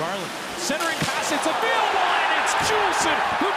Garland centering pass. It's a field line. it's Juleson who